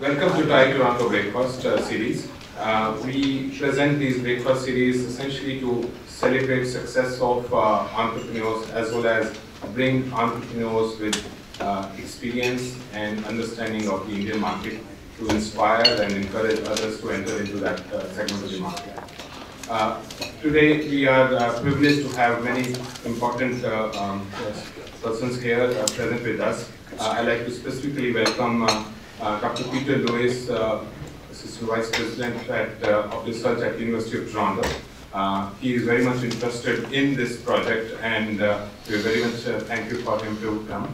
Welcome to TIE Toronto Breakfast uh, series. Uh, we present these breakfast series essentially to celebrate success of uh, entrepreneurs as well as bring entrepreneurs with uh, experience and understanding of the Indian market to inspire and encourage others to enter into that uh, segment of the market. Uh, today we are privileged to have many important um, persons here present with us. I'd like to specifically welcome Dr. Peter Lewis, uh, Assistant Vice President at, uh, of Research at University of Toronto. Uh, he is very much interested in this project and uh, we very much uh, thank you for him to come.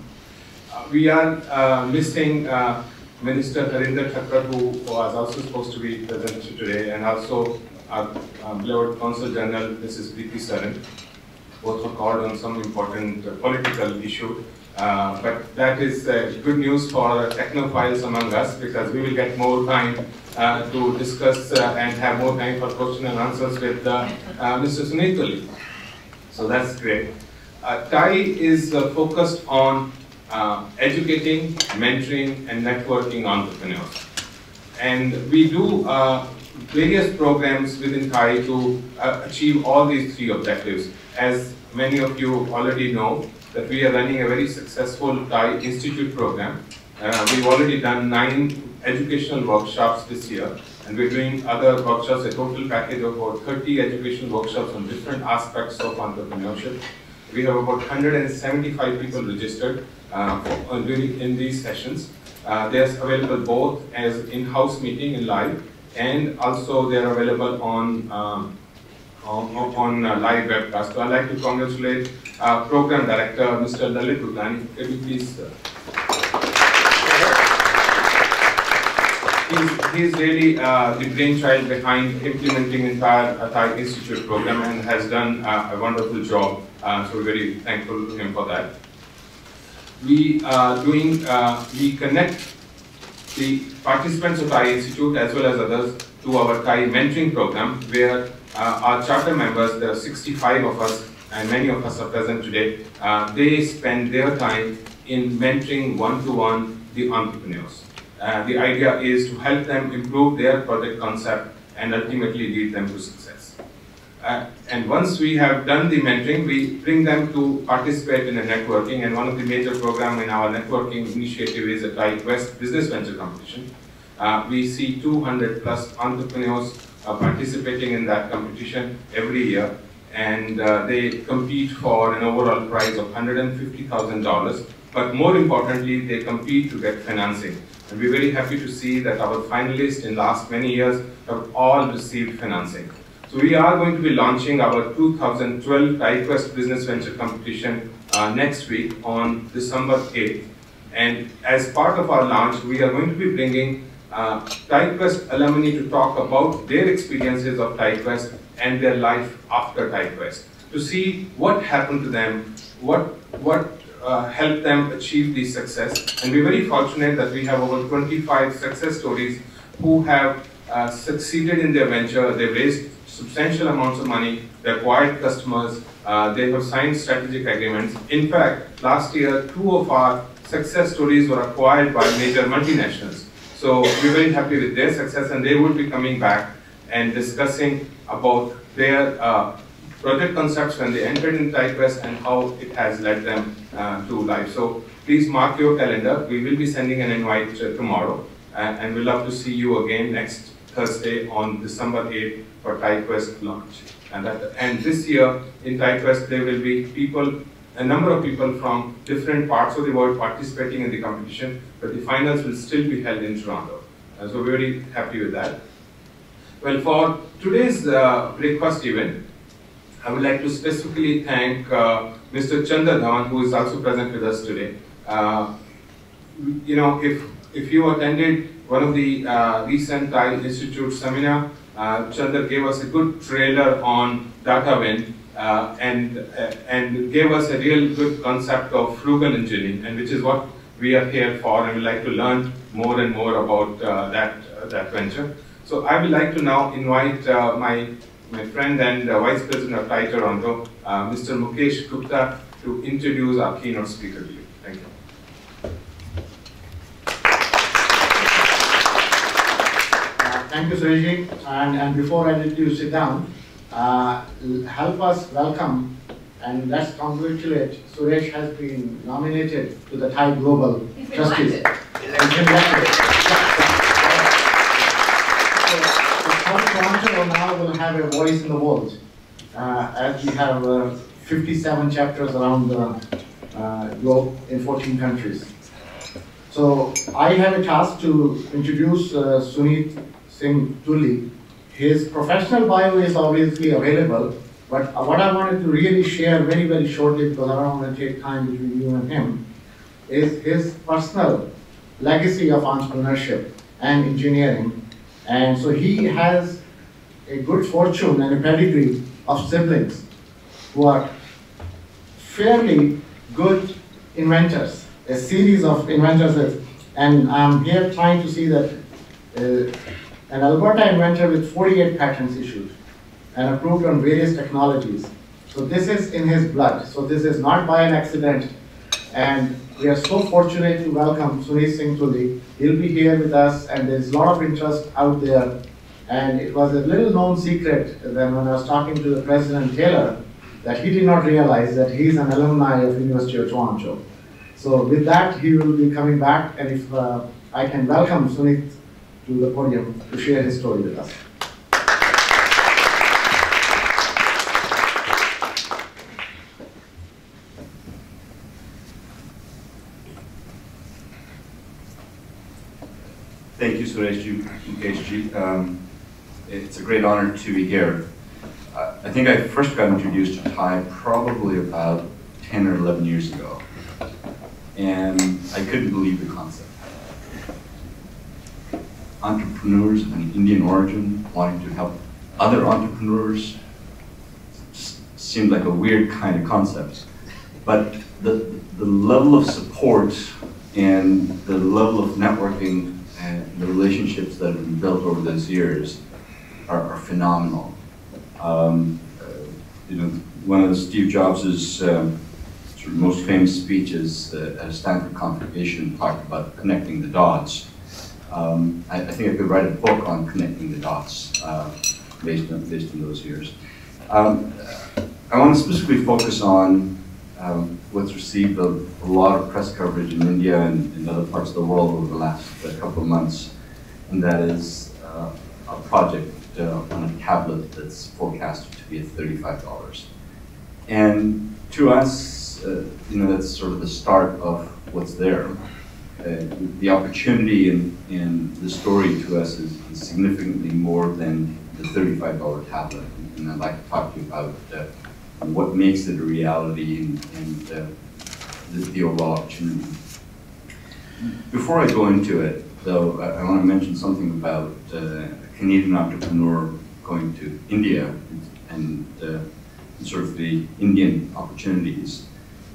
Uh, we are uh, missing uh, Minister Harinder Takhar who was also supposed to be present today and also our uh, beloved Consul General Mrs. Preeti Saran. Both were called on some important uh, political issue. Uh, but that is uh, good news for technophiles among us because we will get more time uh, to discuss uh, and have more time for question and answers with uh, Mr. Suneet Tuli. So that's great. Uh, TIE is focused on educating, mentoring, and networking entrepreneurs. And we do various programs within TIE to achieve all these three objectives. As many of you already know, that we are running a very successful TIE Institute program. Uh, we've already done nine educational workshops this year, and we're doing other workshops, a total package of about 30 educational workshops on different aspects of entrepreneurship. We have about 175 people registered uh, uh, during in these sessions. Uh, they're available both as in-house meeting in live, and also they're available on um, on, on uh, live webcast. So I'd like to congratulate uh, Program Director, Mr. Lalit Udani. Can you please? Uh, he's, he's really uh, the brainchild behind implementing entire uh, TIE Institute program and has done uh, a wonderful job. Uh, so we're very thankful to him for that. We are doing, we connect the participants of TIE Institute as well as others to our TIE mentoring program where our charter members, there are 65 of us and many of us are present today, uh, they spend their time in mentoring one-to-one the entrepreneurs. Uh, the idea is to help them improve their project concept and ultimately lead them to success. Uh, and once we have done the mentoring, we bring them to participate in a networking. And one of the major programs in our networking initiative is a TiE Quest Business Venture Competition. Uh, we see 200 plus entrepreneurs uh, participating in that competition every year. And uh, they compete for an overall prize of $150,000. But more importantly, they compete to get financing. And we're very happy to see that our finalists in the last many years have all received financing. So we are going to be launching our 2012 TiEQuest Business Venture Competition uh, next week on December 8th. And as part of our launch, we are going to be bringing uh, alumni to talk about their experiences of TiEQuest and their life after TiEQuest to see what happened to them, what, what uh, helped them achieve this success. And we're very fortunate that we have over 25 success stories who have uh, succeeded in their venture. They've raised substantial amounts of money, they acquired customers, uh, they have signed strategic agreements. In fact, last year, two of our success stories were acquired by major multinationals. So we're very happy with their success and they will be coming back and discussing about their uh, project concepts when they entered in TiEQuest and how it has led them uh, to life. So please mark your calendar. We will be sending an invite uh, tomorrow and, we'd love to see you again next Thursday on December 8th for TiEQuest launch. And, that, and this year in TiEQuest there will be people, a number of people from different parts of the world participating in the competition, but the finals will still be held in Toronto. Uh, so we're very happy with that. Well, for today's uh, breakfast event, I would like to specifically thank uh, Mr. Chandra Dhawan, who is also present with us today. Uh, you know, if, if you attended one of the uh, recent TIE Institute seminar, uh, Chandra gave us a good trailer on DataWind uh, and, uh, and gave us a real good concept of frugal engineering, and which is what we are here for, and we'd like to learn more and more about uh, that, uh, that venture. So I would like to now invite my, my friend and Vice President of TIE Toronto, Mr. Mukesh Gupta, to introduce our keynote speaker to you. Thank you. thank you, Surajit. And, and before I let you sit down, uh, help us welcome and let's congratulate Suresh has been nominated to the TIE Global Justice. elected. He's been elected. So, so Toronto now will have a voice in the world, uh, as we have uh, 57 chapters around the uh, globe in 14 countries. So I have a task to introduce uh, Suneet Singh Tuli. His professional bio is obviously available, but what I wanted to really share very, very shortly, because I don't want to take time between you and him, is his personal legacy of entrepreneurship and engineering. And so he has a good fortune and a pedigree of siblings who are fairly good inventors, a series of inventors. And I'm here trying to see that uh, an Alberta inventor with 48 patents issued and approved on various technologies. So this is in his blood. So this is not by an accident. And we are so fortunate to welcome Suneet Singh Tuli. He'll be here with us, and there's a lot of interest out there. And it was a little known secret that when I was talking to the President Naylor, that he did not realize that he's an alumni of the University of Toronto. So with that, he will be coming back, and if uh, I can welcome Suneet to the podium to share his story with us. Thank you, Sureshji, Mukeshji. Um, It's a great honor to be here. I I think I first got introduced to TIE probably about 10 or 11 years ago. And I couldn't believe the concept. Entrepreneurs of an Indian origin wanting to help other entrepreneurs seemed like a weird kind of concept. But the, the level of support and the level of networking and the relationships that have been built over those years are, are phenomenal. Um, uh, you know, one of Steve Jobs' um, sort of most famous speeches uh, at a Stanford convocation talked about connecting the dots. Um, I, I think I could write a book on connecting the dots uh, based on based on those years. Um, I want to specifically focus on um, what's received a, a lot of press coverage in India and in other parts of the world over the last uh, couple of months, and that is uh, a project uh, on a tablet that's forecasted to be at $35. And to us, uh, you know, that's sort of the start of what's there. Uh, the opportunity in, in the story to us is, is significantly more than the $35 tablet. And I'd like to talk to you about uh, what makes it a reality and, and uh, the, the overall opportunity. Before I go into it, though, I, I want to mention something about uh, a Canadian entrepreneur going to India and, uh, and sort of the Indian opportunities.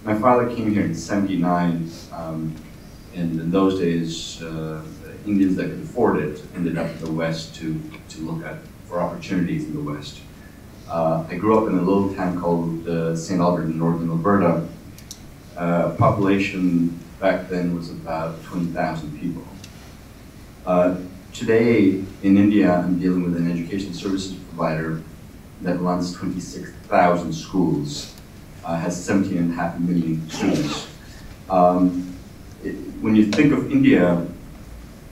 My father came here in '79, um, and in those days, uh, Indians that could afford it ended up in the West to, to look at for opportunities in the West. Uh, I grew up in a little town called uh, St. Albert in northern Alberta. Uh, population back then was about 20,000 people. Uh, today in India, I'm dealing with an education services provider that runs 26,000 schools, uh, has 17.5 million students. Um, it, when you think of India,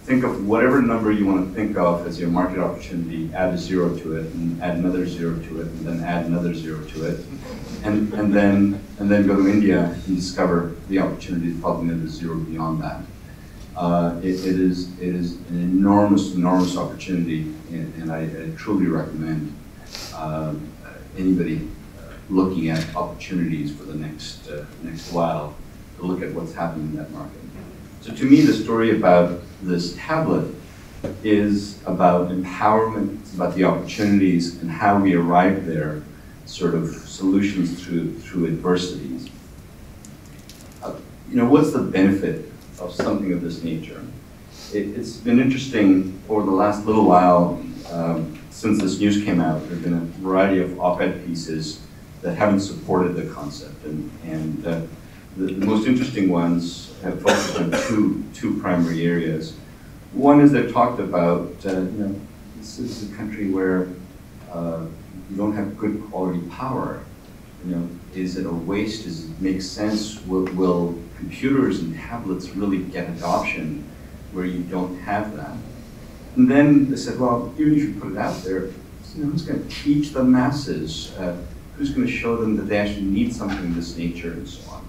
think of whatever number you want to think of as your market opportunity, add a zero to it, and add another zero to it, and then add another zero to it, and, and then and then go to India and discover the opportunity is probably another zero beyond that. Uh, it, it is it is an enormous enormous opportunity, and, and I, I truly recommend um, anybody uh, looking at opportunities for the next uh, next while to look at what's happening in that market. So to me, the story about this tablet is about empowerment, it's about the opportunities and how we arrive there, sort of solutions through, through adversities. Uh, you know, what's the benefit of something of this nature? It, has been interesting over the last little while, um, since this news came out, there have been a variety of op-ed pieces that haven't supported the concept. And, and uh, the, the most interesting ones have focused on two, two primary areas. One is they've talked about, uh, you know, this is a country where uh, you don't have good quality power. You know, is it a waste? Does it make sense? Will, will computers and tablets really get adoption where you don't have that? And then they said, well, even if you put it out there, you know, who's going to teach the masses? Uh, who's going to show them that they actually need something of this nature and so on?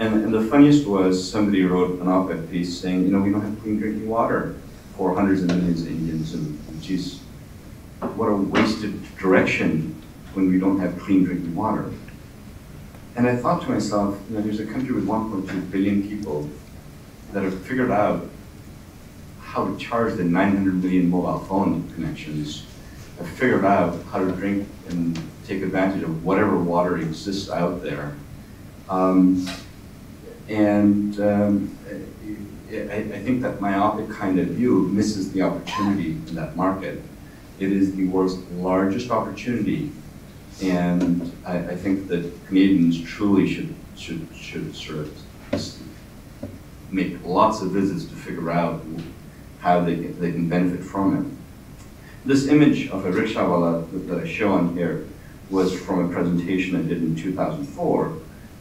And, and the funniest was somebody wrote an op-ed piece saying, you know, we don't have clean drinking water for hundreds of millions of Indians, and geez, what a wasted direction when we don't have clean drinking water. And I thought to myself, you know, there's a country with 1.2 billion people that have figured out how to charge the 900 million mobile phone connections, have figured out how to drink and take advantage of whatever water exists out there. Um, and um, I, I, think that myopic kind of view misses the opportunity in that market. It is the world's largest opportunity, and I, I think that Canadians truly should should should sort of make lots of visits to figure out how they, they can benefit from it. This image of a rickshawala that I show on here was from a presentation I did in 2004,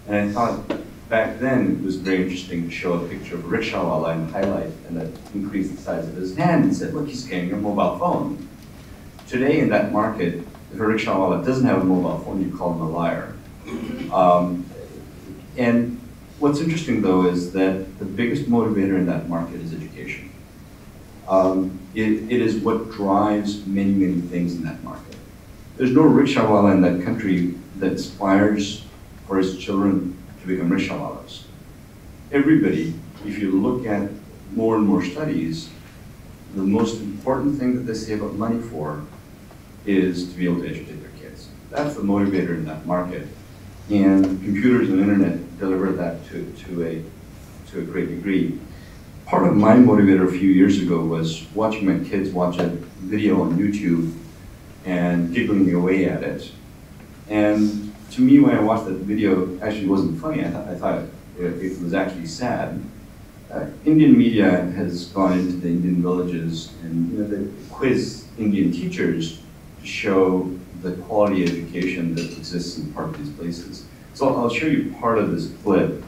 and I thought back then it was very interesting to show a picture of a rickshawala and highlight and then increase the size of his hand and said, look, he's carrying a mobile phone. Today in that market, if a rickshawala doesn't have a mobile phone, you call him a liar. Um, and what's interesting though is that the biggest motivator in that market is education. Um, it, it is what drives many, many things in that market. There's no rickshawala in that country that aspires for his children become rickshawalas. Everybody, if you look at more and more studies, the most important thing that they save up money for is to be able to educate their kids. That's the motivator in that market. And computers and internet deliver that to, to, a, to a great degree. Part of my motivator a few years ago was watching my kids watch a video on YouTube and giggling away at it. And to me, when I watched that video, actually wasn't funny. I, th I thought it, it, was actually sad. Uh, Indian media has gone into the Indian villages and you know, they quiz Indian teachers to show the quality education that exists in part of these places. So I'll show you part of this clip,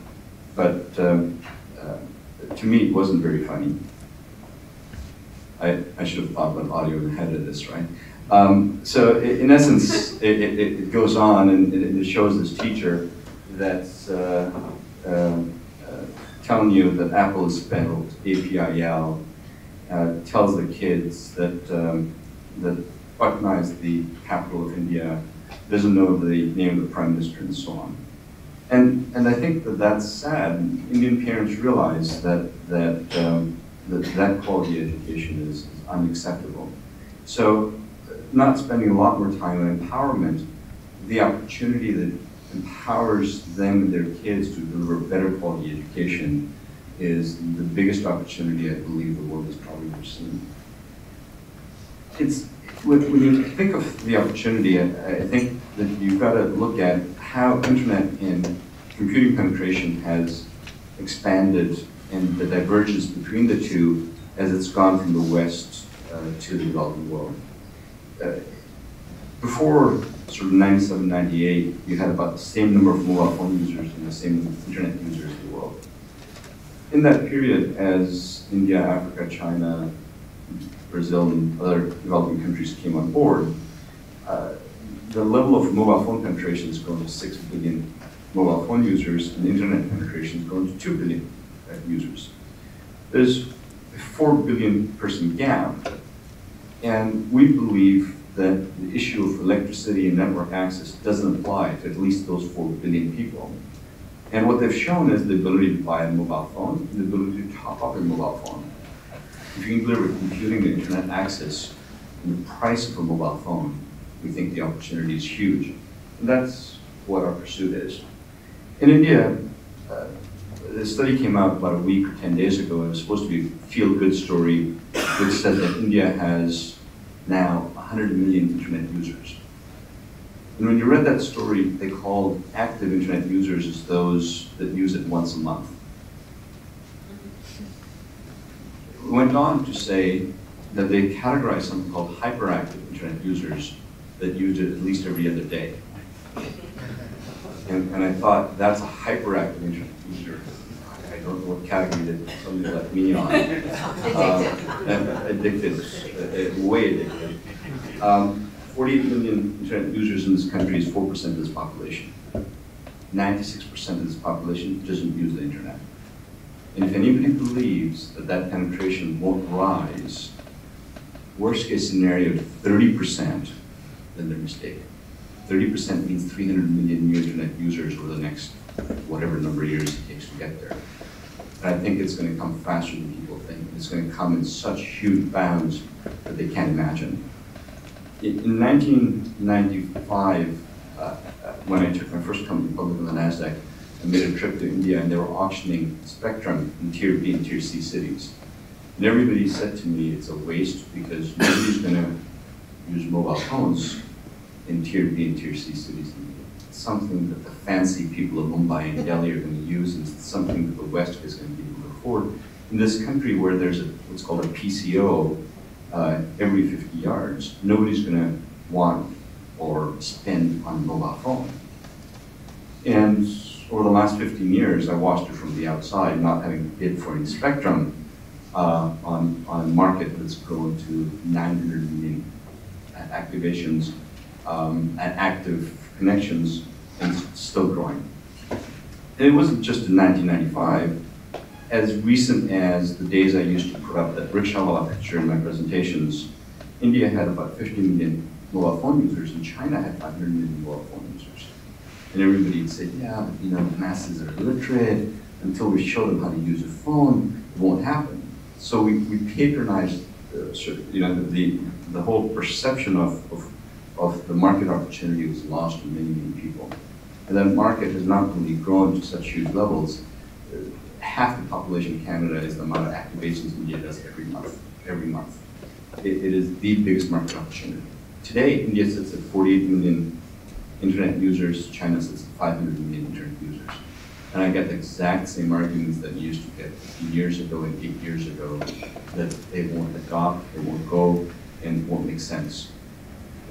but um, uh, to me it wasn't very funny. I, I should have thought about audio ahead of this, right? Um, so in essence, it, it, it, goes on and it, shows this teacher that's uh, um, uh, telling you that Apple is spelled A-P-I-L, uh, tells the kids that, um, that Patna is the capital of India, doesn't know the name of the prime minister and so on. And, and I think that that's sad. Indian parents realize that, that, um, that, that quality education is, is unacceptable. So not spending a lot more time on empowerment, the opportunity that empowers them and their kids to deliver better quality education is the biggest opportunity I believe the world has probably ever seen. It's, when you think of the opportunity, I think that you've got to look at how internet and computing penetration has expanded and the divergence between the two as it's gone from the West uh, to the developing world. Before sort of 97, 98, you had about the same number of mobile phone users and the same internet users in the world. In that period, as India, Africa, China, Brazil, and other developing countries came on board, uh, the level of mobile phone penetration has grown to 6 billion mobile phone users, and internet penetration has grown to 2 billion users. There's a 4 billion person gap and we believe that the issue of electricity and network access doesn't apply to at least those 4 billion people. And what they've shown is the ability to buy a mobile phone, and the ability to top up a mobile phone. If you can deliver computing and internet access and the price of a mobile phone, we think the opportunity is huge. And that's what our pursuit is. In India, uh, the study came out about a week or 10 days ago. It was supposed to be a feel-good story, which said that India has now 100 million internet users. And when you read that story, they called active internet users as those that use it once a month. Went on to say that they categorized something called hyperactive internet users that use it at least every other day. And, and I thought, that's a hyperactive internet user. I don't know what category that somebody like me on. And Addicted, uh, uh, way addicted. Um, 48 million internet users in this country is 4% of this population. 96% of this population doesn't use the internet. And if anybody believes that that penetration won't rise, worst case scenario, 30%, then they're mistaken. 30% means 300 million new internet users over the next whatever number of years it takes to get there. And I think it's going to come faster than people think. It's going to come in such huge bounds that they can't imagine. In in 1995, uh, uh, when I took my first company public on the NASDAQ, I made a trip to India and they were auctioning spectrum in tier B and tier C cities. And everybody said to me, it's a waste because nobody's going to use mobile phones in tier B and tier C cities. It's something that the fancy people of Mumbai and Delhi are going to use, and it's something that the West is going to be able to afford. In this country where there's a, what's called a PCO uh, every 50 yards, nobody's going to want or spend on mobile phone. And over the last 15 years, I watched it from the outside, not having bid for any spectrum uh, on, on a market that's grown to 900 million activations um, and active connections and still growing. And it wasn't just in 1995. As recent as the days I used to put up that rickshaw picture in my presentations, India had about 50 million mobile phone users and China had 500 million mobile phone users. And everybody would say, yeah, but, you know, the masses are illiterate. Until we show them how to use a phone, it won't happen. So we, we patronized, you know, the, the whole perception of, of, of the market opportunity was lost to many, many people. And that market has not only grown to such huge levels, half the population of Canada is the amount of activations India does every month, every month. It, it is the biggest market opportunity. Today, India sits at 48 million internet users, China sits at 500 million internet users. And I get the exact same arguments that you used to get years ago and eight years ago, that they won't adopt, they won't go, and won't make sense.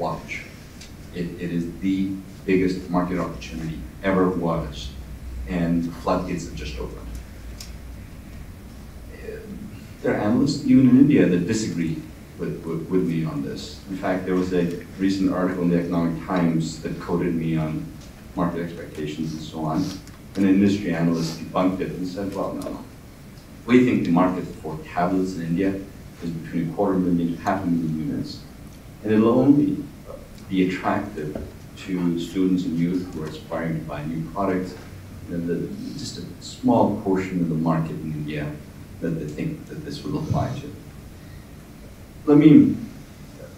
Watch. It, it is the biggest market opportunity ever was, and floodgates have just opened. Uh, There are analysts, even in India, that disagree with, with, with me on this. In fact, there was a recent article in the Economic Times that quoted me on market expectations and so on. An industry analyst debunked it and said, well, no. We think the market for tablets in India is between a quarter million to half a million units. And it'll only be attractive to students and youth who are aspiring to buy new products. And the, just a small portion of the market in India that they think that this will apply to. Let me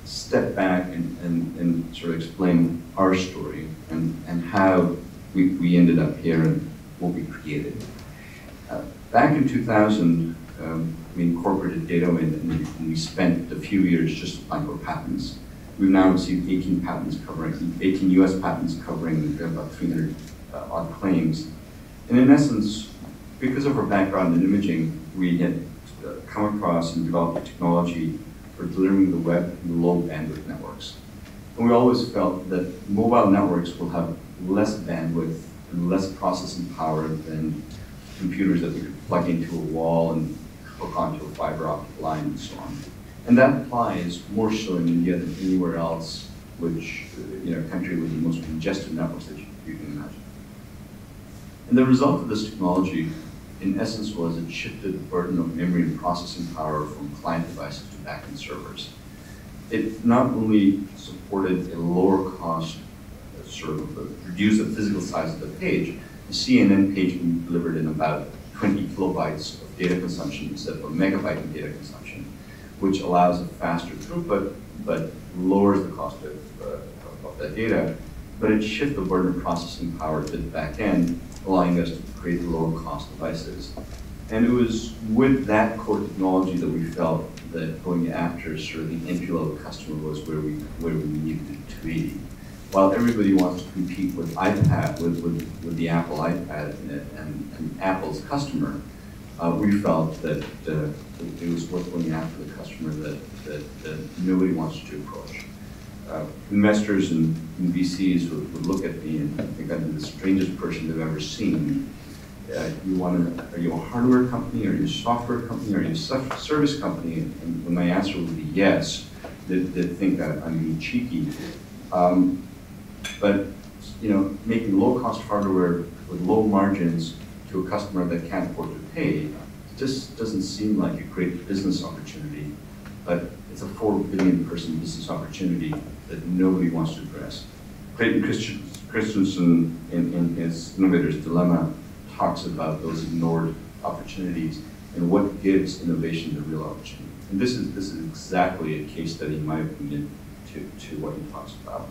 step back and, and, and sort of explain our story and, and how we, we ended up here and what we created. Uh, back in 2000, um, we incorporated Datawind and and we spent a few years just applying for patents. We've now received 18 patents covering, 18 US patents covering about 300 uh, odd claims. And in essence, because of our background in imaging, we had uh, come across and developed technology for delivering the web in low bandwidth networks. And we always felt that mobile networks will have less bandwidth and less processing power than computers that we could plug into a wall and hook onto a fiber optic line and so on. And that applies more so in India than anywhere else, which, uh, you know, a country with the most congested networks that you, can imagine. And the result of this technology, in essence, was it shifted the burden of memory and processing power from client devices to backend servers. It not only supported a lower cost, uh, of uh, reduced the physical size of the page, the CNN page can be delivered in about 20 kilobytes of data consumption instead of a megabyte of data consumption, which allows a faster throughput, but lowers the cost of, uh, of that data. But it shifts the burden of processing power to the back end, allowing us to create lower cost devices. And it was with that core technology that we felt that going after sort of the entry level customer was where we where we needed to be. While everybody wants to compete with iPad, with, with, with the Apple iPad and, and, and Apple's customer, uh, we felt that uh, it was worth going after the customer that, that, that nobody wants to approach. Uh, investors and, and VCs would, would look at me and think I'm the strangest person they've ever seen. Uh, you want to, are you a hardware company? Are you a software company? Are you a service company? And when my answer would be yes, they, they think that I'm being cheeky. Um, but you know, making low-cost hardware with low margins to a customer that can't afford to pay just doesn't seem like a great business opportunity. But it's a four billion person business opportunity that nobody wants to address. Clayton Christensen, in, in his Innovator's Dilemma, talks about those ignored opportunities and what gives innovation the real opportunity. And this is, this is exactly a case study, in my opinion, to, to what he talks about.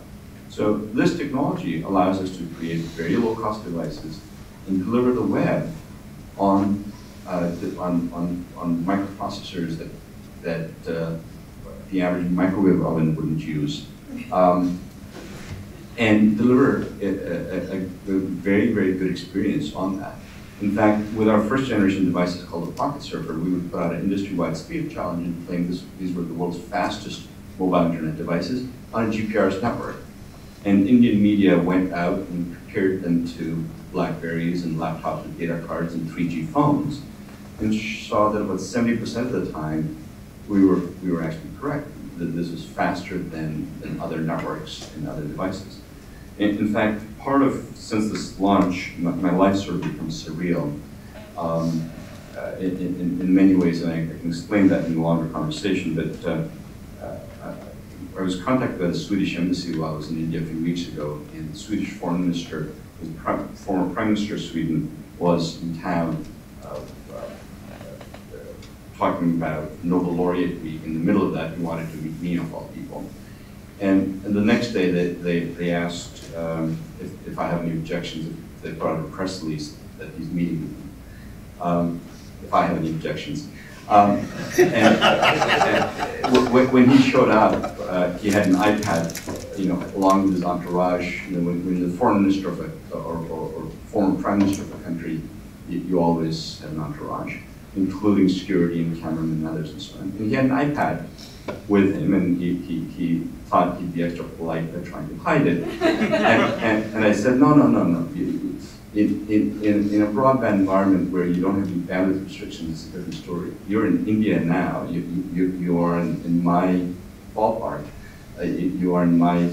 So this technology allows us to create very low-cost devices and deliver the web on, uh, on, on, on microprocessors that, that uh, the average microwave oven wouldn't use. Um, and deliver a, a, a, very, very good experience on that. In fact, with our first generation devices called the Pocket Surfer, we would put out an industry-wide speed challenge and claim this, these were the world's fastest mobile internet devices on a GPRS network. And Indian media went out and compared them to Blackberries and laptops with data cards and 3G phones, and saw that about 70% of the time, we were, we were actually correct, that this was faster than, than other networks and other devices. In, in fact, part of, since this launch, my, my life sort of becomes surreal. Um, uh, in, in, in many ways, and I, I can explain that in a longer conversation, but uh, uh, I was contacted by the Swedish embassy while I was in India a few weeks ago, and the Swedish foreign minister, prime, former prime minister of Sweden, was in town uh, uh, uh, talking about Nobel laureate week. In the middle of that, he wanted to meet me of all people. And, and the next day, they, they, they asked um, if, if I have any objections. They put out a press release that he's meeting with me. Um, if I have any objections. Um, and, and when, when he showed up, uh, he had an iPad, you know, along with his entourage. You know, when, when the foreign minister of a, or, or, or former prime minister of a country, you, you always have an entourage, including security and cameramen and others and so on. And he had an iPad with him, and he, he, he thought he'd be extra polite by trying to hide it. and, and, and I said, no, no, no, no. You- In, in, in, in a broadband environment where you don't have any bandwidth restrictions, it's a different story. You're in India now. You, you, you are in, in my ballpark. Uh, you, are in my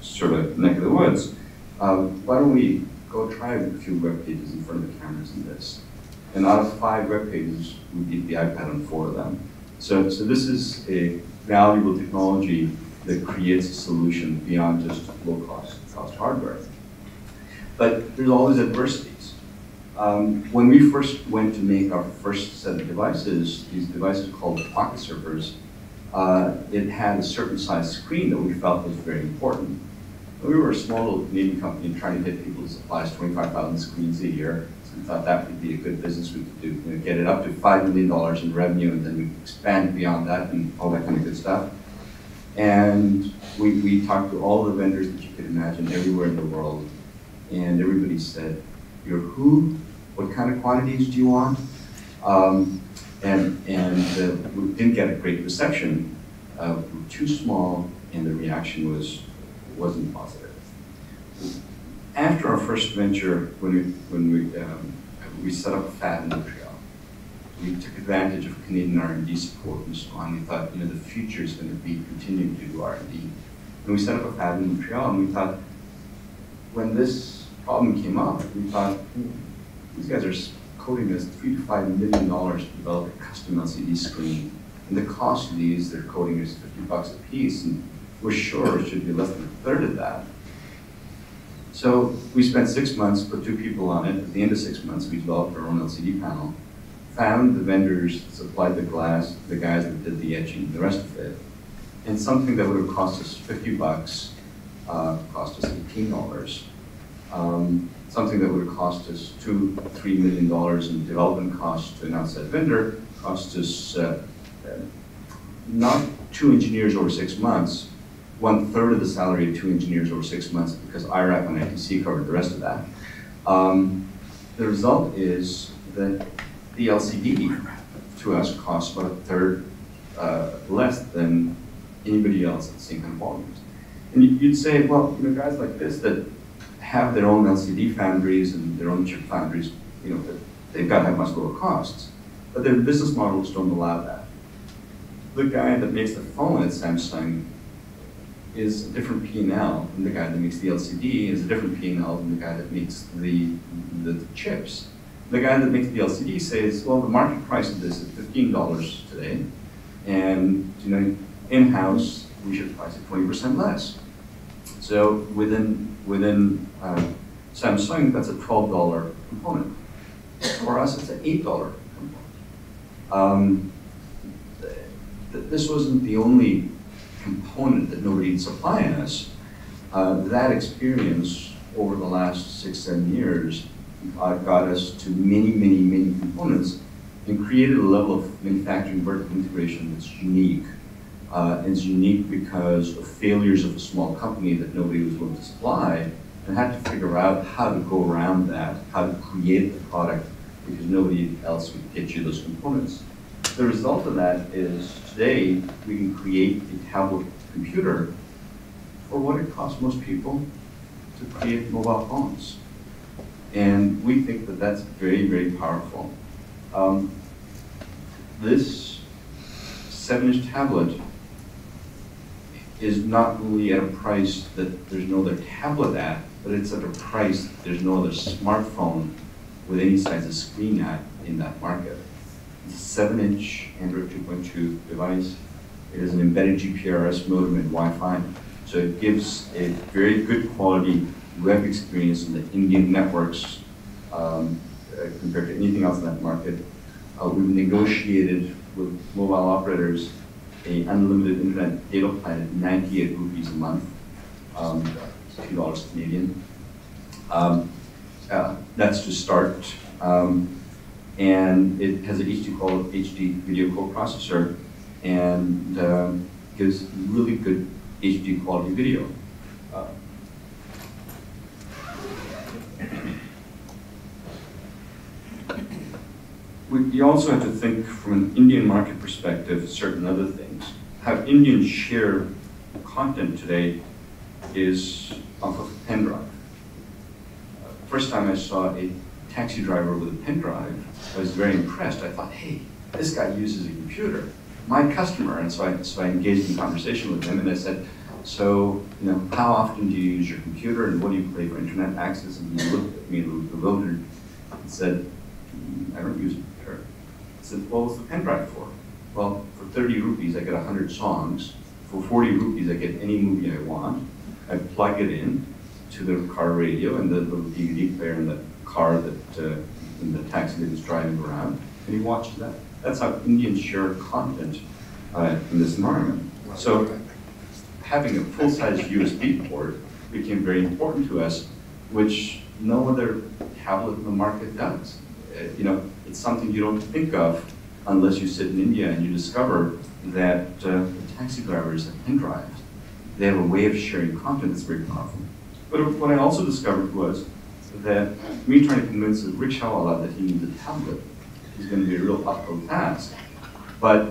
sort of neck of the woods. Um, why don't we go try a few web pages in front of the cameras in this? And out of five web pages, we beat the iPad on four of them. So, so this is a valuable technology that creates a solution beyond just low cost, cost hardware. But there's always adversities. Um, when we first went to make our first set of devices, these devices called pocket surfers, uh, it had a certain size screen that we felt was very important. We were a small little Canadian company trying to get people to supply us 25,000 screens a year. So we thought that would be a good business we could do. You know, get it up to $5 million in revenue and then we expand beyond that and all that kind of good stuff. And we, we talked to all the vendors that you could imagine everywhere in the world. And everybody said, You're who? What kind of quantities do you want? Um, and and uh, we didn't get a great reception. Uh, we were too small, and the reaction was wasn't positive. After our first venture, when we when we um, we set up a fab in Montreal, we took advantage of Canadian R&D support and so on. We thought, you know, the future is going to be continuing to do R&D, and we set up a fab in Montreal, and we thought, when this problem came up, we thought, "Hmm, these guys are coding us three to five million dollars to develop a custom LCD screen. And the cost of these, they're coding is fifty bucks a piece, and we're sure it should be less than a third of that. So we spent six months, put two people on it. At the end of six months, we developed our own LCD panel, found the vendors, supplied the glass, the guys that did the etching, the rest of it. And something that would have cost us fifty bucks, uh, cost us eighteen dollars. Um, something that would have cost us two, three million dollars in development costs to an outside vendor, cost us, uh, uh, not two engineers over six months, one third of the salary of two engineers over six months because IRAP and ITC covered the rest of that. Um, the result is that the LCD to us costs about a third uh, less than anybody else at the same kind of volumes. And you- you'd say, well, you know, guys like this that have their own LCD foundries and their own chip foundries, you know, they've got to have much lower costs. But their business models don't allow that. The guy that makes the phone at Samsung is a different P and L than the guy that makes the LCD is a different P and L than the guy that makes the, the chips. The guy that makes the LCD says, well, the market price of this is fifteen dollars today, and you know, in-house we should price it twenty percent less. So within within uh, Samsung, that's a twelve dollar component. For us, it's an eight dollar component. Um, th- th- this wasn't the only component that nobody had supplying us. Uh, that experience over the last six, seven years uh, got us to many, many, many components and created a level of manufacturing vertical integration that's unique. Uh, it's unique because of failures of a small company that nobody was willing to supply and had to figure out how to go around that, how to create the product because nobody else would get you those components. The result of that is today we can create a tablet computer for what it costs most people to create mobile phones. And we think that that's very, very powerful. Um, this seven-inch tablet is not only at a price that there's no other tablet at, but it's at a price there's no other smartphone with any size of screen at in that market. It's a seven-inch Android 2.2 device. It has an embedded GPRS modem and Wi-Fi, so it gives a very good quality web experience on the Indian networks um, uh, compared to anything else in that market. Uh, we've negotiated with mobile operators a unlimited internet data plan at 98 rupees a month, um, two dollars Canadian. Um, uh, that's to start. Um, and it has a HD called HD video co-processor and um, gives really good HD quality video. Uh, we, you also have to think from an Indian market perspective, certain other things. How Indians share content today is off of pen drive. Uh, First time I saw a taxi driver with a pen drive, I was very impressed. I thought, hey, this guy uses a computer. My customer, and so I, so I engaged in conversation with him, and I said, so, you know, how often do you use your computer, and what do you pay for internet access? And he looked at me a little bewildered and said, "Mm, I don't use a computer. I said, well, what's the pen drive for? Well, for 30 rupees, I get 100 songs. For 40 rupees, I get any movie I want. I plug it in to the car radio and the little DVD player in the car that, uh, in the taxi that is driving around, and he watches that. That's how Indians share content uh, in this environment. So having a full-size USB port became very important to us, which no other tablet in the market does. Uh, You know, it's something you don't think of unless you sit in India and you discover that uh, the taxi drivers have pen drives. They have a way of sharing content that's very powerful. But what I also discovered was that me trying to convince a rickshawala that he needs a tablet is going to be a real uphill task. But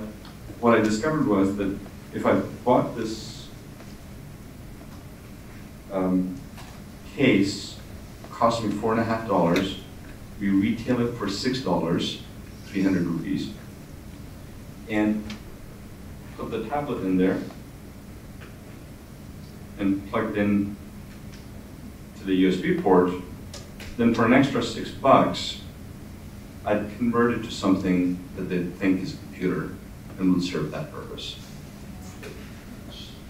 what I discovered was that if I bought this um, case, cost me four and a half dollars, we retail it for six dollars, three hundred rupees, and put the tablet in there and plugged in to the USB port, then for an extra six bucks, I'd convert it to something that they think is a computer and would serve that purpose.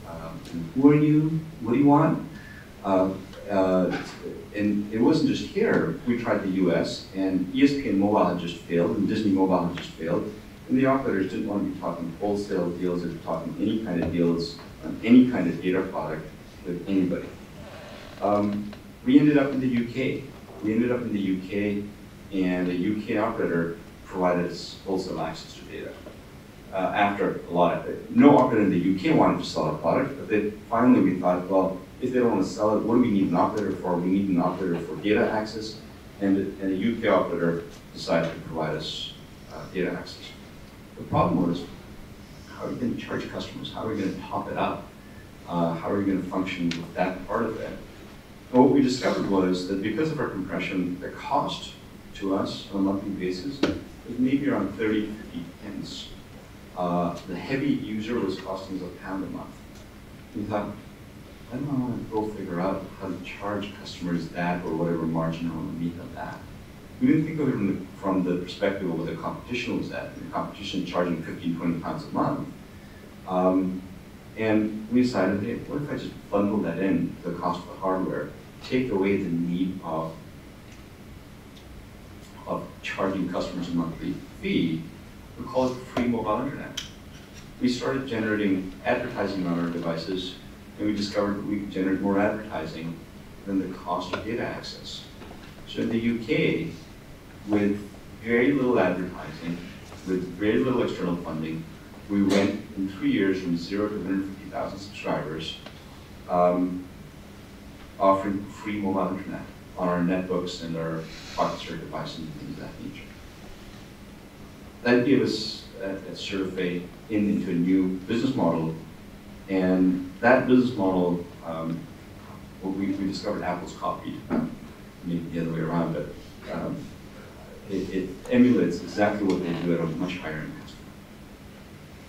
Um, who are you? What do you want? Uh, uh, and it wasn't just here. We tried the U.S. and ESPN Mobile had just failed, and Disney Mobile had just failed, and the operators didn't want to be talking wholesale deals or talking any kind of deals on any kind of data product with anybody. Um, we ended up in the UK. We ended up in the UK, and a UK operator provided us wholesale access to data. Uh, after a lot of, it. no operator in the UK wanted to sell our product, but then finally we thought, well, if they don't want to sell it, what do we need an operator for? We need an operator for data access, and, and a UK operator decided to provide us data access. The problem was, how are we going to charge customers? How are we going to top it up? Uh, how are you going to function with that part of it? What we discovered was that because of our compression, the cost to us on a monthly basis was maybe around 30 to 50 pence. Uh, the heavy user was costing us a pound a month. We thought, I don't to go figure out how to charge customers that or whatever margin on the meat of that. We didn't think of it from the, from the perspective of what the competition was at. The competition charging 15, 20 pounds a month. Um, and we decided, hey, what if I just bundle that in to the cost of the hardware, take away the need of, of charging customers a monthly fee, we call it free mobile internet. We started generating advertising on our devices, and we discovered we could generate more advertising than the cost of data access. So in the UK, with very little advertising, with very little external funding, we went in three years from zero to 150,000 subscribers, um, offering free mobile internet on our netbooks and our pocket devices and things of that nature. That gave us a, a a in into a new business model, and that business model, um, well, we, we discovered Apple's copied, maybe the other way around, but um, it, it emulates exactly what they do at a much higher end.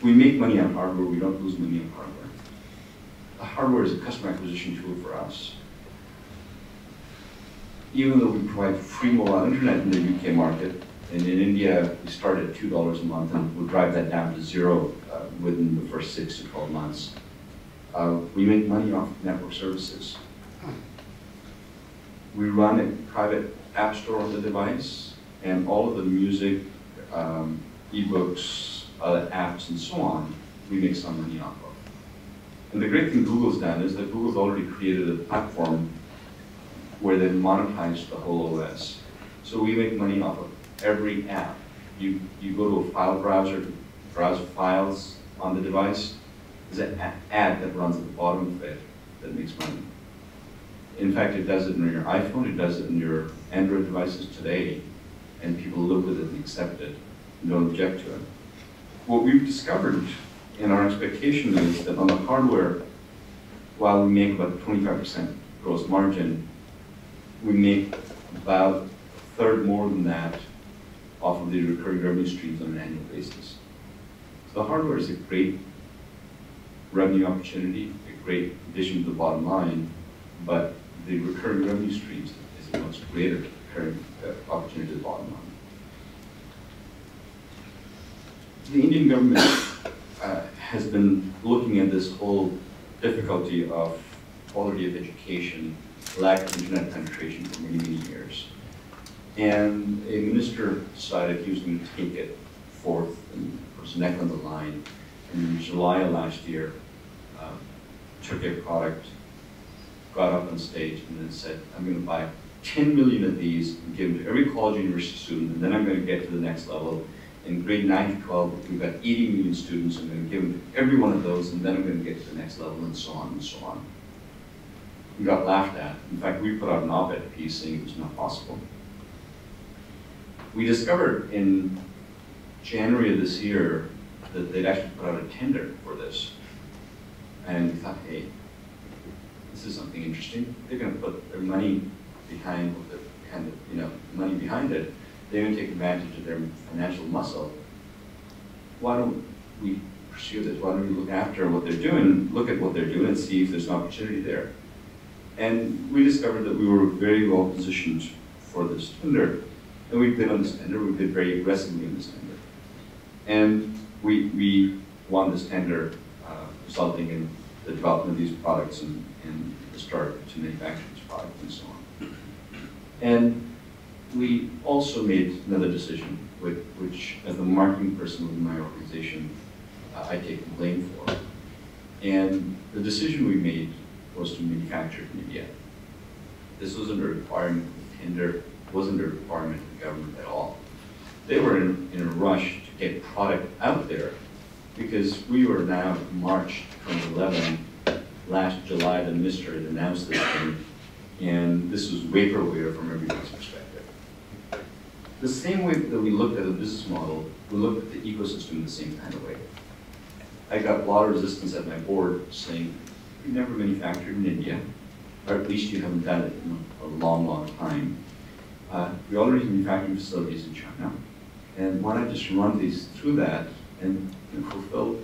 We make money on hardware, we don't lose money on hardware. The hardware is a customer acquisition tool for us. Even though we provide free mobile internet in the UK market, and in India, we start at $2 a month and we'll drive that down to zero uh, within the first six to 12 months. Uh, we make money off network services. We run a private app store on the device, and all of the music, um, ebooks, uh, apps, and so on, we make some money off of. And the great thing Google's done is that Google's already created a platform where they monetize the whole OS. So we make money off of every app. You, you go to a file browser, browse files on the device, there's an ad that runs at the bottom of it that makes money. In fact, it does it in your iPhone, it does it in your Android devices today, and people live with it and accept it and don't object to it. What we've discovered and our expectation is that on the hardware, while we make about 25% gross margin, we make about a third more than that off of the recurring revenue streams on an annual basis. So the hardware is a great revenue opportunity, a great addition to the bottom line, but the recurring revenue streams is a much greater uh, opportunity to the bottom line. The Indian government uh, has been looking at this whole difficulty of quality of education, lack of internet penetration for many, many years. And a minister decided he was going to take it forth and put his neck on the line. In July of last year, uh, took a product, got up on stage, and then said, I'm going to buy 10 million of these and give them to every college university student, and then I'm going to get to the next level. In grade 9 to 12, we've got 80 million students. I'm going to give them every one of those, and then I'm going to get to the next level, and so on and so on. We got laughed at. In fact, we put out an op-ed piece saying it was not possible. We discovered in January of this year that they'd actually put out a tender for this. And we thought, hey, this is something interesting. They're going to put their money behind, behind the, you know, money behind it. They're going to take advantage of their financial muscle. Why don't we pursue this? Why don't we look after what they're doing, look at what they're doing, and see if there's an opportunity there? And we discovered that we were very well positioned for this tender. And we bid on this tender, we bid very aggressively on this tender. And we, we won this tender, uh, resulting in the development of these products and, and the start to manufacture this product and so on. And we also made another decision, which, which as the marketing person within my organization, uh, I take the blame for. And the decision we made was to manufacture in India. This wasn't a requirement of tender, wasn't a requirement of the government at all. They were in, in a rush to get product out there because we were now March 2011. Last July, the minister had announced this thing, and this was vaporware from everybody's perspective. The same way that we looked at the business model, we looked at the ecosystem in the same kind of way. I got a lot of resistance at my board saying, you never manufactured in India, or at least you haven't done it in a long, long time. Uh, we already have manufacturing facilities in China, and why not just run these through that and and fulfill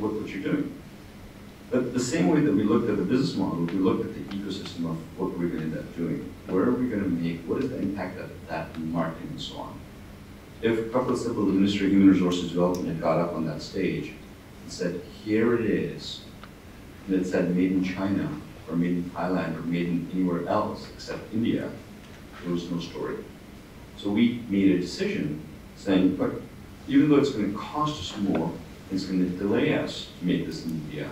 what, what you're doing? But the same way that we looked at the business model, we looked at the ecosystem of what we're going to end up doing. Where are we going to make, what is the impact of that marketing and so on? If Kapil Sibal, the Ministry of Human Resources Development, had got up on that stage and said, here it is, and it said made in China, or made in Thailand, or made in anywhere else except India, there was no story. So we made a decision saying, but even though it's going to cost us more, it's going to delay us to make this in India,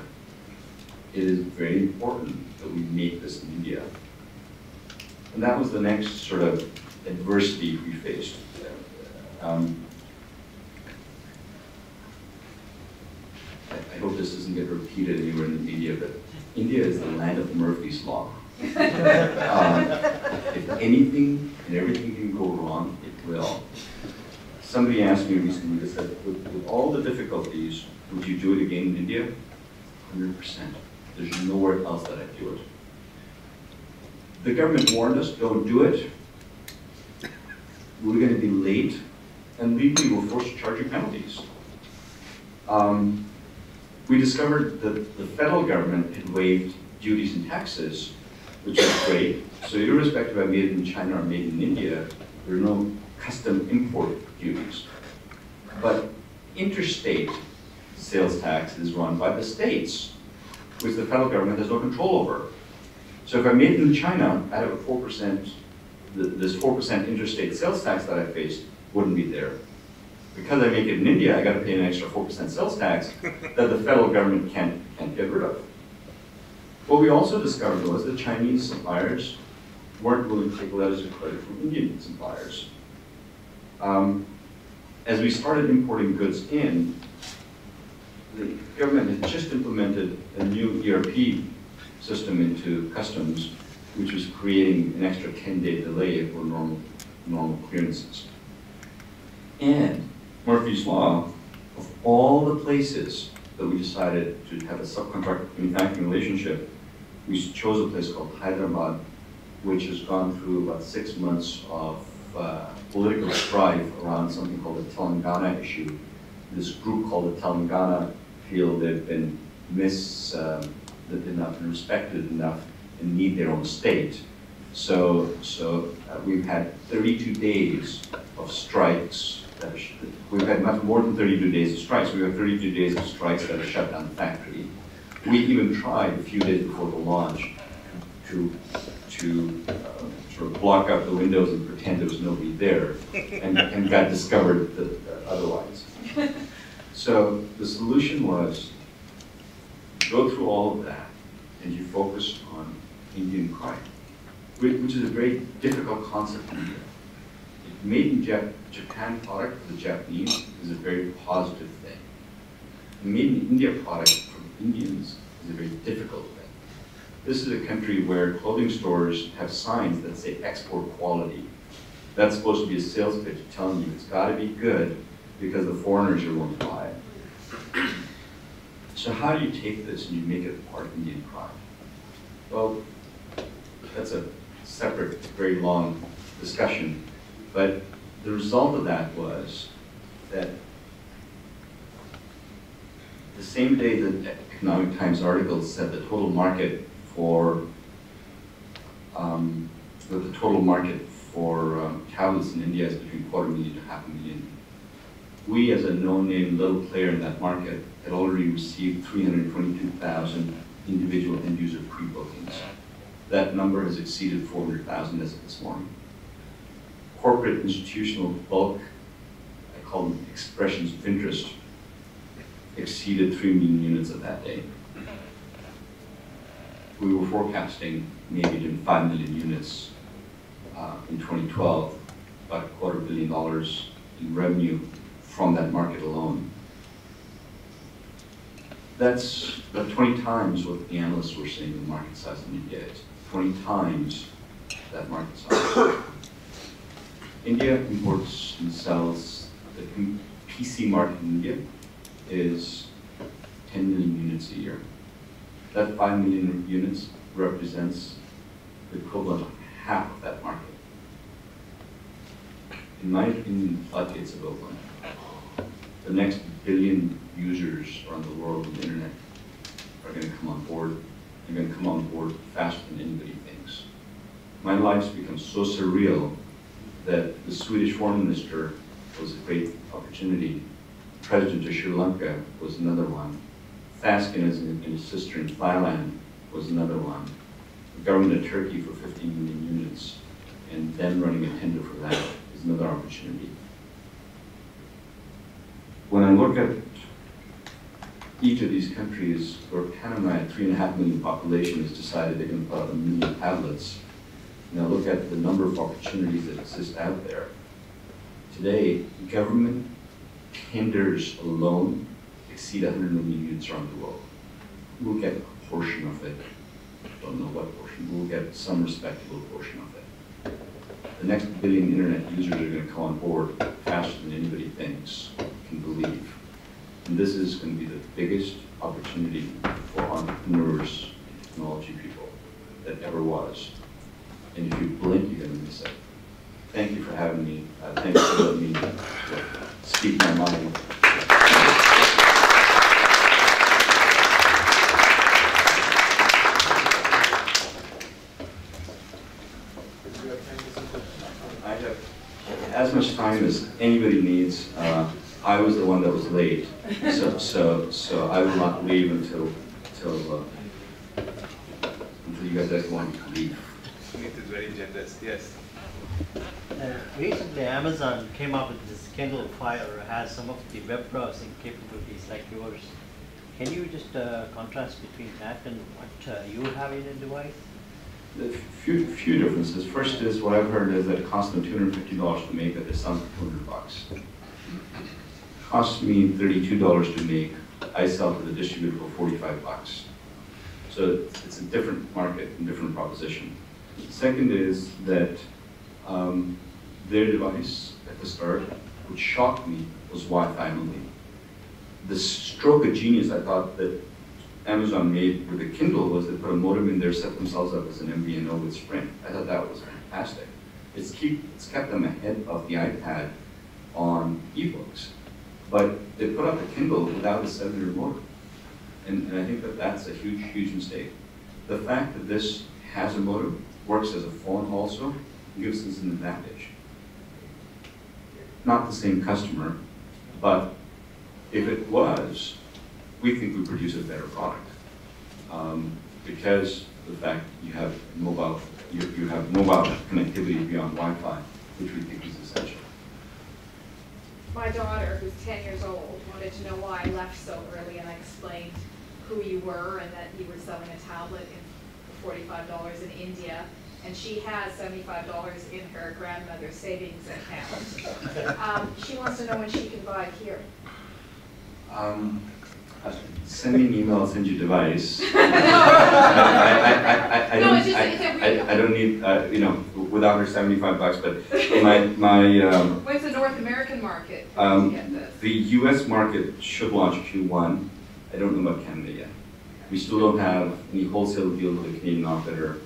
it is very important that we make this in India. And that was the next sort of adversity we faced. Um, I, I hope this doesn't get repeated anywhere in the media, but India is the land of Murphy's Law. Um, if anything and everything can go wrong, it will. Somebody asked me recently, they said, with, with all the difficulties, would you do it again in India? 100%. There's nowhere else that I'd do it. The government warned us, don't do it. We're going to be late, and legally we're forced to charge you penalties. Um, we discovered that the federal government had waived duties and taxes, which is great. So irrespective of made in China or made in India, there are no custom import duties. But interstate sales tax is run by the states, which the federal government has no control over. So if I made it in China, have a four percent, this four percent interstate sales tax that I faced wouldn't be there. Because I make it in India, I gotta pay an extra four percent sales tax that the federal government can't, can't get rid of. What we also discovered was that Chinese suppliers weren't willing to take letters of credit from Indian suppliers. Um, as we started importing goods in, the government had just implemented a new ERP system into customs, which was creating an extra 10-day delay for normal, normal clearances. And Murphy's Law, of all the places that we decided to have a subcontract manufacturing relationship, we chose a place called Hyderabad, which has gone through about six months of uh, political strife around something called the Telangana issue. This group called the Telangana feel they've been mis, uh, that they've not respected enough and need their own state. So, so uh, we've had 32 days of strikes. That we've had much more than 32 days of strikes. We have 32 days of strikes that have shut down the factory. We even tried a few days before the launch to, to uh, sort of block out the windows and pretend there was nobody there, and, and got discovered that, uh, otherwise. So the solution was go through all of that, and you focus on Indian pride, which, is a very difficult concept in India. It made in Jap- Japan product for the Japanese is a very positive thing. A made in India product for Indians is a very difficult thing. This is a country where clothing stores have signs that say export quality. That's supposed to be a sales pitch telling you it's got to be good because the foreigners are going to buy it. So how do you take this and you make it part of Indian pride? Well, that's a separate, very long discussion, but the result of that was that the same day that Economic Times article said the total market for um, the total market for um, tablets in India is between quarter million to half a million. We, as a no-name little player in that market, had already received 322,000 individual end-user pre-bookings. That number has exceeded 400,000 as of this morning. Corporate institutional bulk, I call them expressions of interest, exceeded 3 million units of that day we were forecasting maybe doing 5 million units uh, in 2012, about a quarter billion dollars in revenue from that market alone. That's about 20 times what the analysts were saying the market size in India is. 20 times that market size. India imports and sells, the PC market in India is 10 million units a year. That 5 million units represents the equivalent of half of that market. In my opinion, floodgates have opened. The next billion users around the world of the internet are going to come on board. They're going to come on board faster than anybody thinks. My life's become so surreal that the Swedish foreign minister was a great opportunity. President of Sri Lanka was another one. Thaksin and his- sister in Thailand was another one. The government of Turkey for 15 million units, and then running a tender for that is another opportunity. When I look at each of these countries where Panama at three and a half million population has decided they're gonna put out a million tablets, and I look at the number of opportunities that exist out there. Today, government tenders alone exceed hundred million units around the world. We'll get a portion of it, don't know what portion, we'll get some respectable portion of it. The next billion internet users are gonna come on board faster than anybody thinks, can believe. And this is going to be the biggest opportunity for entrepreneurs, technology people that ever was. And if you blink, you're going to miss it. Thank you for having me. Uh, Thank you for letting me speak my mind. I have as much time as anybody needs. Uh, I was the one that was late, so, so, so I will not leave until, until, uh, until you guys actually want to leave. Smith is very generous, yes. Uh, Recently, Amazon came up with this Kindle Fire, has some of the web browsing capabilities like yours. Can you just uh, contrast between that and what uh, you have in a device? A few, few differences. First is, what I've heard is that it costs them two hundred and fifty dollars to make it, it sells for two hundred bucks. Costs me thirty-two dollars to make, I sell to the distributor for forty-five bucks. So it's- it's a different market and different proposition. Second is that, um, their device at the start, which shocked me, was Wi-Fi only. The stroke of genius I thought that Amazon made with the Kindle was they put a modem in there, set themselves up as an MVNO with Sprint. I thought that was fantastic. It's keep, it's kept them ahead of the iPad on ebooks. But they put out the Kindle without a cellular modem. And, and I think that that's a huge, huge mistake. The fact that this has a modem, works as a phone also, gives us an advantage. Not the same customer, but if it was, we think we produce a better product. Um, because of the fact you have mobile, you, you have mobile connectivity beyond Wi-Fi, which we think is essential. My daughter, who's ten years old, wanted to know why I left so early, and I explained who you were and that you were selling a tablet in for forty-five dollars in India, and she has seventy-five dollars in her grandmother's savings account. Um, she wants to know when she can buy it here. Um, Send me an email, I'll send you a device. I, I, I, I, I don't, it's just- it's a I, real- I, I don't need, uh, you know, without her seventy-five bucks, but my, my, um, What's the North American market Um. The US market should launch Q1. I don't know about Canada yet. We still don't have any wholesale deal with a Canadian outfitter.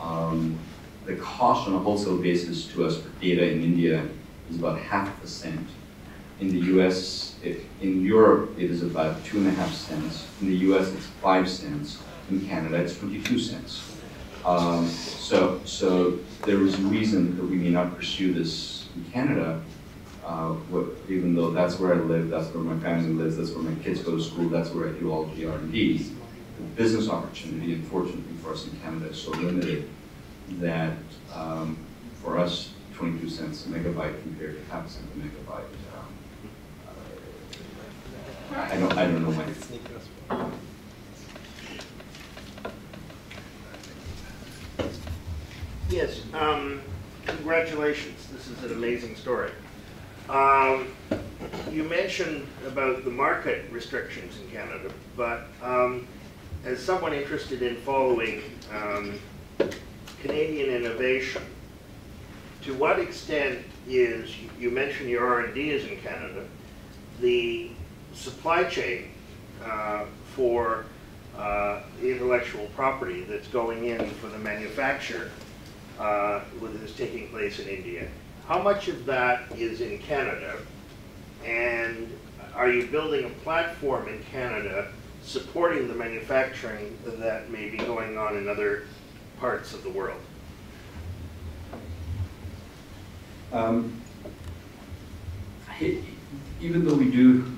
Um, The cost on a wholesale basis to us for data in India is about half a cent. In the US, it, in Europe, it is about two and a half cents. In the US, it's five cents. In Canada, it's twenty-two cents. Um, So, so there is a reason that we may not pursue this in Canada, uh, what, even though that's where I live, that's where my family lives, that's where my kids go to school, that's where I do all the R and D. The business opportunity, unfortunately for us in Canada, is so limited that, um, for us, twenty-two cents a megabyte compared to half a cent a megabyte, I don't, I don't know when. Yes, um, congratulations, this is an amazing story. Um, you mentioned about the market restrictions in Canada, but, um, as someone interested in following, um, Canadian innovation, to what extent is, you mentioned your R and D is in Canada, the supply chain uh, for uh, intellectual property that's going in for the manufacture uh, is taking place in India, how much of that is in Canada? And are you building a platform in Canada supporting the manufacturing that may be going on in other parts of the world? Um, Even though we do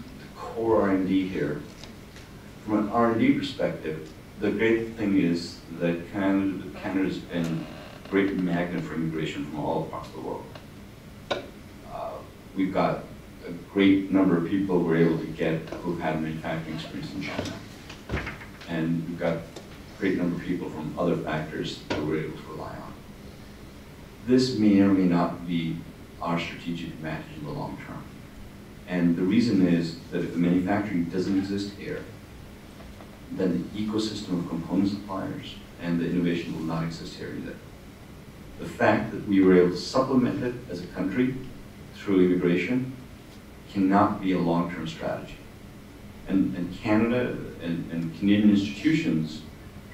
core R and D here, from an R and D perspective, the great thing is that Canada, Canada's been a great magnet for immigration from all parts of the world. Uh, We've got a great number of people we're able to get who had manufacturing experience in China. And we've got a great number of people from other factors that we're able to rely on this may or may not be our strategic advantage in the long term. And the reason is that if the manufacturing doesn't exist here, then the ecosystem of component suppliers and the innovation will not exist here either. The fact that we were able to supplement it as a country through immigration cannot be a long-term strategy. And, and Canada and, and Canadian institutions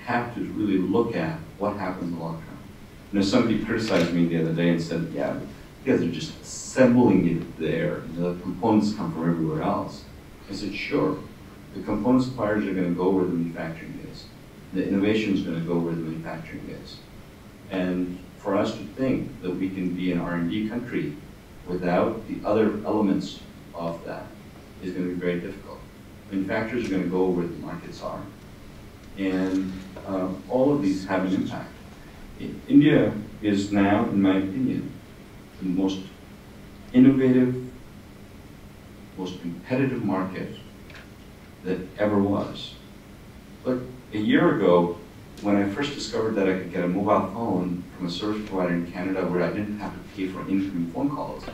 have to really look at what happens in the long term. You know, somebody criticized me the other day and said, yeah, guys are just assembling it there. The components come from everywhere else. I said, sure. The component suppliers are going to go where the manufacturing is. The innovation is going to go where the manufacturing is. And for us to think that we can be an R&D country without the other elements of that is going to be very difficult. Manufacturers are going to go where the markets are. And um, all of these have an impact. India is now, in my opinion, the most innovative, most competitive market that ever was. But a year ago, when I first discovered that I could get a mobile phone from a service provider in Canada where I didn't have to pay for incoming phone calls,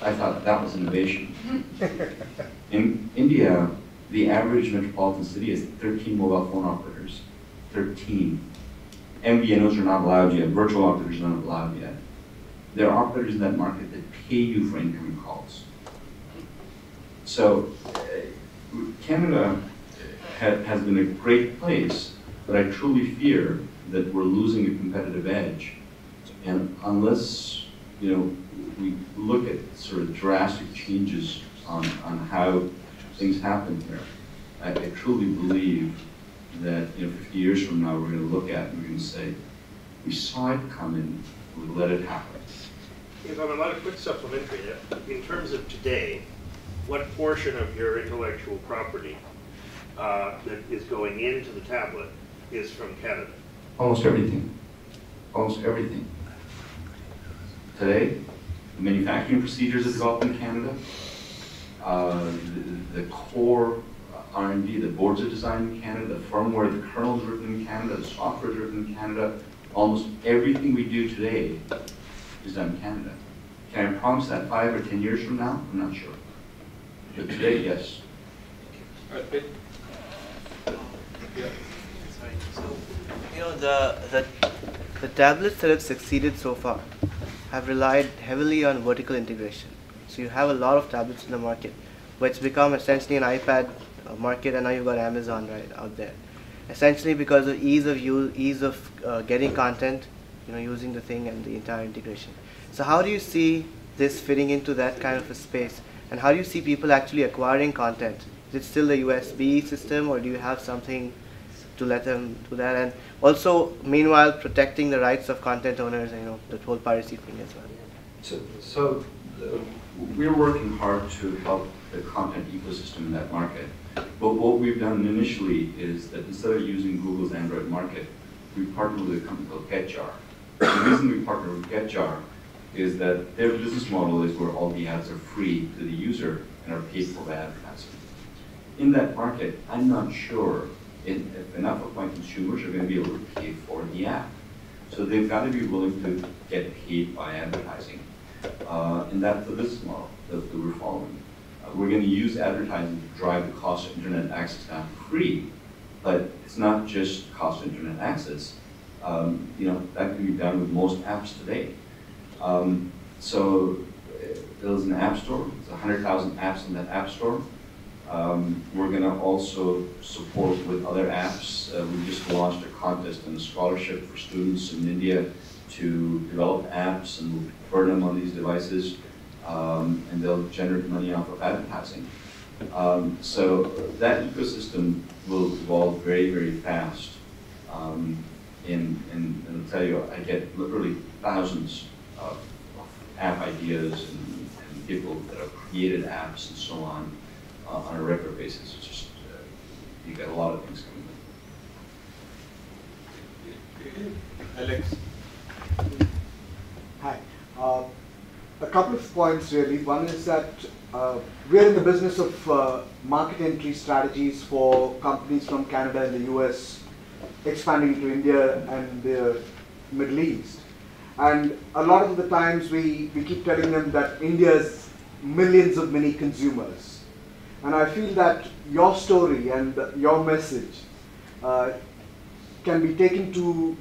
I thought that was innovation. In India, the average metropolitan city has 13 mobile phone operators. 13. MVNOs are not allowed yet, virtual operators are not allowed yet. There are operators in that market that pay you for incoming calls. So, uh, Canada ha- has been a great place, but I truly fear that we're losing a competitive edge. And unless, you know, we look at sort of drastic changes on, on how things happen here, I, I truly believe that, you know, 50 years from now, we're going to look at and we're going to say, we saw it coming, we let it happen. If I'm allowed a quick supplementary, uh, in terms of today, what portion of your intellectual property uh, that is going into the tablet is from Canada? Almost everything. Almost everything. Today, the manufacturing procedures are developed in Canada. Uh, the, the core R&D, the boards are designed in Canada, the firmware, the kernel is written in Canada, the software is written in Canada. Almost everything we do today is done in Canada. Can I promise that five or 10 years from now? I'm not sure. But today, yes. So, you know, the, the, the tablets that have succeeded so far have relied heavily on vertical integration. So you have a lot of tablets in the market, but it's become essentially an iPad market, and now you've got Amazon right out there. Essentially because of ease of use, ease of uh, getting content, you know, using the thing and the entire integration. So how do you see this fitting into that kind of a space? And how do you see people actually acquiring content? Is it still the USB system, or do you have something to let them do that? And also, meanwhile, protecting the rights of content owners, and, you know, the whole piracy thing as well. So, so uh, we're working hard to help the content ecosystem in that market. But what we've done initially is that instead of using Google's Android market, we partnered with a company called GetJar. The reason we partner with GetJar is that their business model is where all the ads are free to the user and are paid for by advertising. In that market, I'm not sure if enough of my consumers are going to be able to pay for the app. So they've got to be willing to get paid by advertising. Uh, and that's the business model that, that we're following. Uh, we're going to use advertising to drive the cost of internet access down free, but it's not just cost of internet access. Um, you know, that can be done with most apps today. Um, so uh, there's an app store, there's 100,000 apps in that app store. Um, we're going to also support with other apps. Uh, we just launched a contest and a scholarship for students in India to develop apps and we'll burn them on these devices um, and they'll generate money off of advertising. Um, so that ecosystem will evolve very, very fast. Um, and, and, and I'll tell you, I get literally thousands of, of app ideas and, and people that have created apps and so on uh, on a regular basis. It's just, uh, you get a lot of things coming. Alex? Hi. Uh, a couple of points really. One is that uh, we're in the business of uh, market entry strategies for companies from Canada and the US expanding to India and the Middle East. And a lot of the times we, we keep telling them that India's millions of many consumers. And I feel that your story and your message uh, can be taken to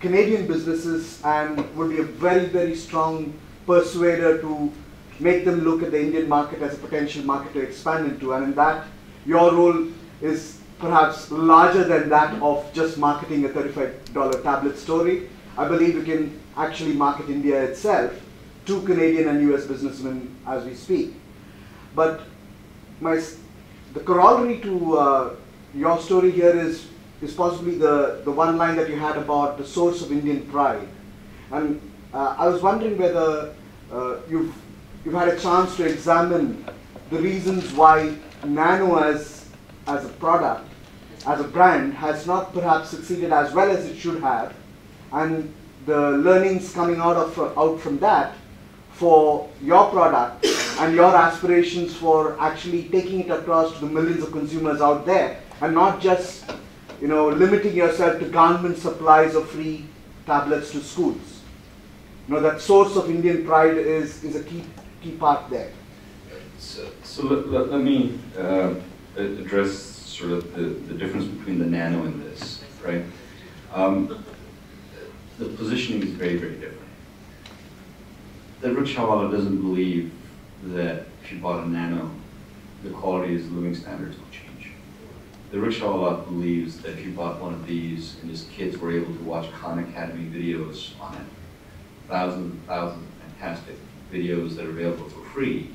Canadian businesses and would be a very, very strong persuader to make them look at the Indian market as a potential market to expand into. And in that, your role is perhaps larger than that of just marketing a $35 tablet story. I believe we can actually market India itself to Canadian and US businessmen as we speak. But my, the corollary to uh, your story here is, is possibly the, the one line that you had about the source of Indian pride. And uh, I was wondering whether uh, you've, you've had a chance to examine the reasons why Nano as, as a product, as a brand, has not perhaps succeeded as well as it should have, and the learnings coming out, of, out from that for your product and your aspirations for actually taking it across to the millions of consumers out there and not just you know limiting yourself to government supplies of free tablets to schools. You know that source of indian pride is is a key key part there. So, so let, let, let me uh, address sort of the, the difference between the nano and this, right? Um, the positioning is very, very different. The rickshawala doesn't believe that if you bought a nano, the quality of living standards will change. The rickshawala believes that if you bought one of these and his kids were able to watch Khan Academy videos on it, thousands and thousands of fantastic videos that are available for free,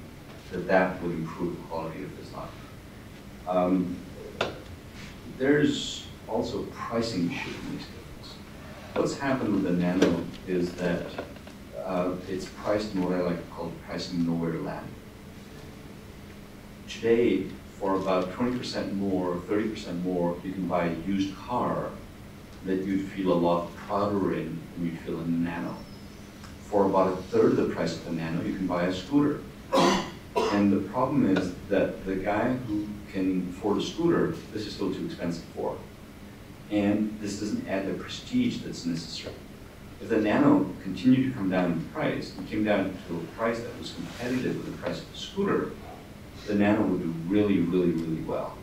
that that would improve the quality of. Um, there's also pricing issues in these things. What's happened with the Nano is that uh, it's priced in what I like to call pricing nowhere land. Today, for about 20% more, 30% more, you can buy a used car that you'd feel a lot prouder in than you'd feel in a Nano. For about a third of the price of a Nano, you can buy a scooter. And the problem is that the guy who can afford a scooter, this is still too expensive for. And this doesn't add the prestige that's necessary. If the Nano continued to come down in price and came down to a price that was competitive with the price of the scooter, the Nano would do really, really, really well.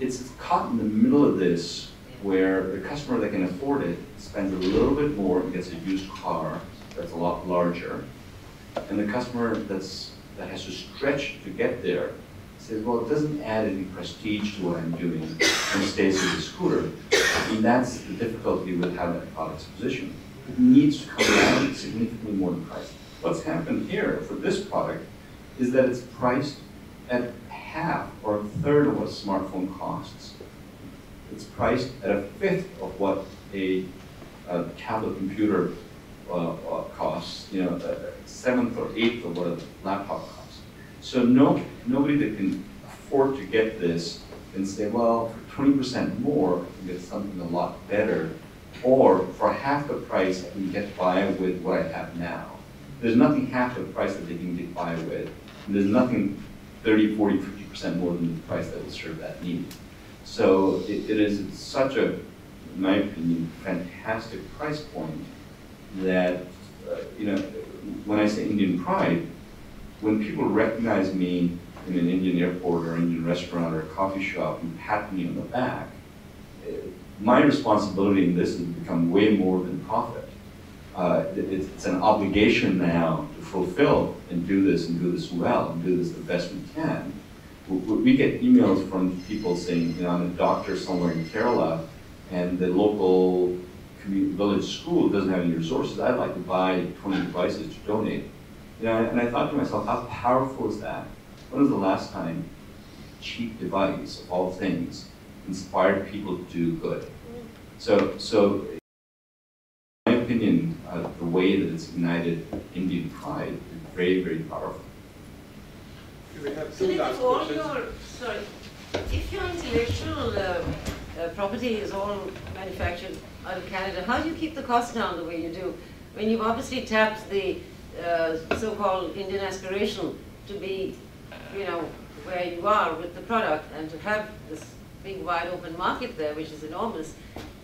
It's caught in the middle of this where the customer that can afford it spends a little bit more and gets a used car that's a lot larger. And the customer that's, that has to stretch to get there says, well, it doesn't add any prestige to what I'm doing and stays with the scooter. And that's the difficulty with how that product's positioned. It needs to come down significantly more in price. What's happened here for this product is that it's priced at half or a third of what a smartphone costs. It's priced at a fifth of what a, a tablet computer uh, uh, costs, you know, a seventh or eighth of what a laptop costs. So no, nobody that can afford to get this can say, well, for 20% more, I can get something a lot better, or for half the price, I can get by with what I have now. There's nothing half the price that they can get by with, there's nothing 30, 40, 50% more than the price that will serve that need. So it, it is such a, in my opinion, fantastic price point that, uh, you know, when I say Indian pride, when people recognize me in an Indian airport or Indian restaurant or a coffee shop and pat me on the back, uh, my responsibility in this has become way more than profit. uh, it- it's, it's an obligation now to fulfill and do this and do this well and do this the best we can. We we get emails from people saying, you know, I'm a doctor somewhere in Kerala and the local community, village school doesn't have any resources. I'd like to buy 20 devices to donate. You know, and I thought to myself, how powerful is that? When was the last time cheap device of all things inspired people to do good? So, so in my opinion, uh, the way that it's ignited Indian pride is very, very powerful. We have two if last all your, sorry, if your intellectual uh, uh, property is all manufactured out of Canada, how do you keep the cost down the way you do? I mean, you've obviously tapped the so-called Indian aspiration to be, you know, where you are with the product and to have this big wide open market there, which is enormous.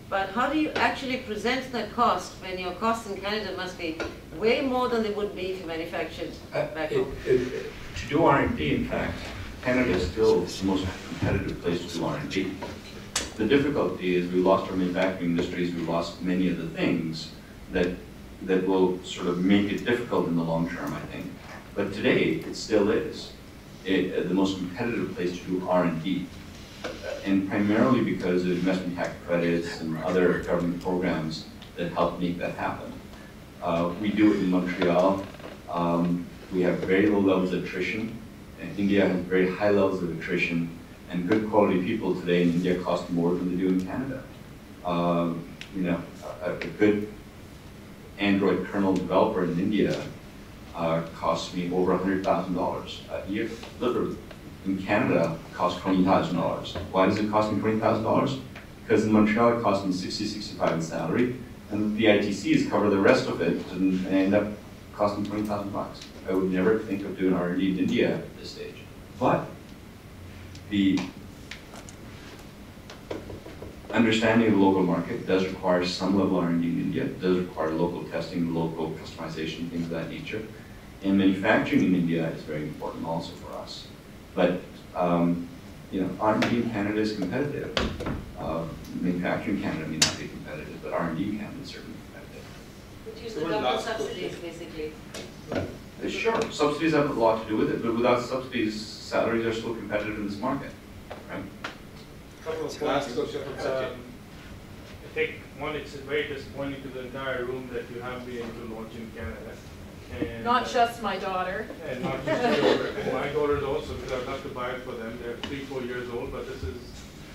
But how do you actually present that cost when your costs in Canada must be way more than they would be if you manufactured Uh, back it- home? it- To do R and D, in fact, Canada is still the most competitive place to do R and D. The difficulty is we lost our manufacturing industries, we lost many of the things that, that will sort of make it difficult in the long term, I think. But today, it still is it, uh, the most competitive place to do R and D. Uh, And primarily because of investment tax credits and other government programs that help make that happen. Uh, we do it in Montreal. Um, we have very low levels of attrition. And India has very high levels of attrition. And good quality people today in India cost more than they do in Canada. Um, you know, a, a good Android kernel developer in India uh, costs me over $100,000 a year, literally. In Canada, it costs $20,000. Why does it cost me $20,000? Because in Montreal, it costs me 60, 65 in salary, and the ITCs cover the rest of it, and end up costing 20,000 bucks. I would never think of doing R&D in India at this stage. But the understanding of the local market does require some level of R&D in India, It does require local testing, local customization, things of that nature. And manufacturing in India is very important also for us. But, um, you know, R&D in Canada is competitive. Uh, Manufacturing in Canada may not be competitive, but R&D in Canada is certainly competitive. Which use So the government subsidies, basically. Uh, Sure, subsidies have a lot to do with it, but without subsidies, salaries are still competitive in this market, right? Couple of last question from Sachin. Um, I think, one, it's very disappointing to the entire room that you have been able to launch in Canada. And, Not uh, just my daughter. And not just your, and my daughters also, because I'd love to buy it for them, they're three, four years old, but this is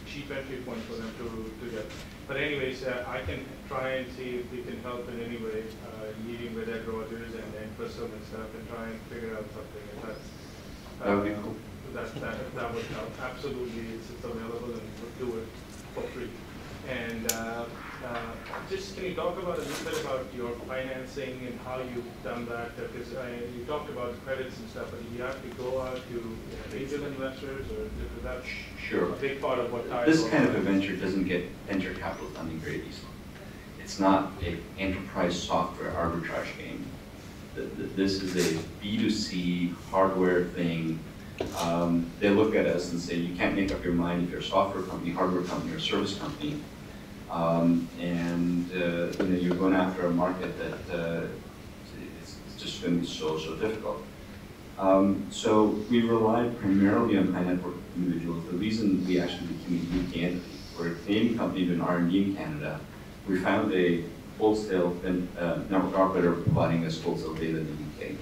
cheap entry point for them to, to get. But anyways, uh, I can try and see if we can help in any way, uh, meeting with Ed Rogers and, and Crystal and stuff, and try and figure out something, if that's. That would be uh, cool. That, that, that would help, absolutely, it's, it's available and we'll do it for free. And, uh, uh, just, can you talk about a little bit about your financing and how you've done that? Because I, you talked about credits and stuff, but do you have to go out to you know, angel investors or is that Sure. a big part of what This kind of a venture doesn't get venture capital funding very easily. It's not an enterprise software arbitrage game. Th- th- This is a B2C hardware thing. Um, They look at us and say, you can't make up your mind if you're a software company, hardware company, or service company. Um, And, uh, you know, you're going after a market that uh, it's it's just going to be so, so difficult. Um, so we relied primarily on high net worth individuals. The reason we actually became a UK entity, we're a Canadian company doing R&D in Canada. We found a wholesale uh, network operator providing us wholesale data in the UK.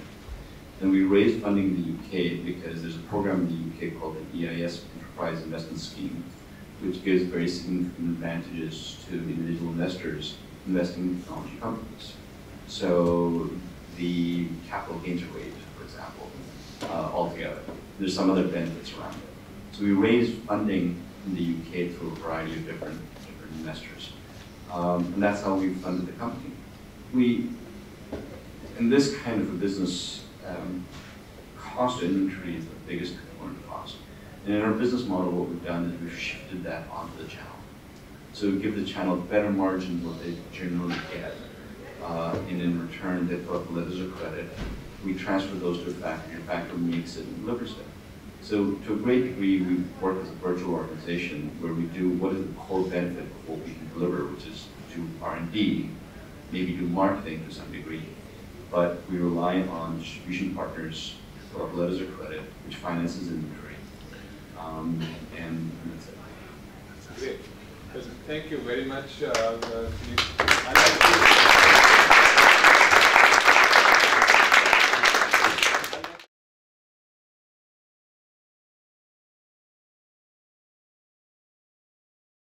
And we raised funding in the UK because there's a program in the UK called the EIS Enterprise Investment Scheme, which gives very significant advantages to individual investors investing in technology companies. So the capital gains rate, for example, uh, altogether. There's some other benefits around it. So we raised funding in the UK through a variety of different, different investors. Um, and that's how we funded the company. We, in this kind of a business, um, cost of inventory is the biggest component of cost. And in our business model, what we've done is we've shifted that onto the channel. So give the channel better margin than what they generally get. Uh, and in return, they put up letters of credit. We transfer those to a factory, and factory makes it and delivers it. So to a great degree, we work as a virtual organization where we do what is the core benefit of what we can deliver, which is do R&D maybe do marketing to some degree, but we rely on distribution partners for our letters of credit, which finances inventory. Um, and that's it. Great. Thank you very much. uh,